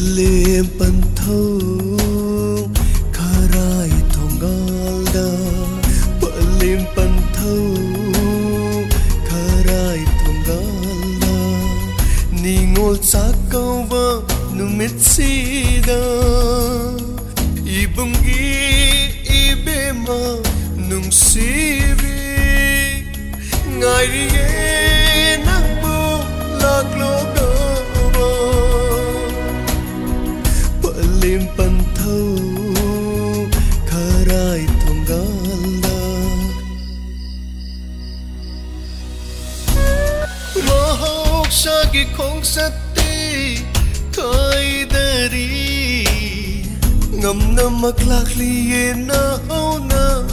Palim panthau Kharai thongalda Palim panthau Kharai thongalda Ningol sakawa numit sida Ibungi ibema nungsiri Ngairiye nangbo Palim panthau Kharai thongalda Mahok sagi khong sati Khai dari Ngam namak lakli ye na hau na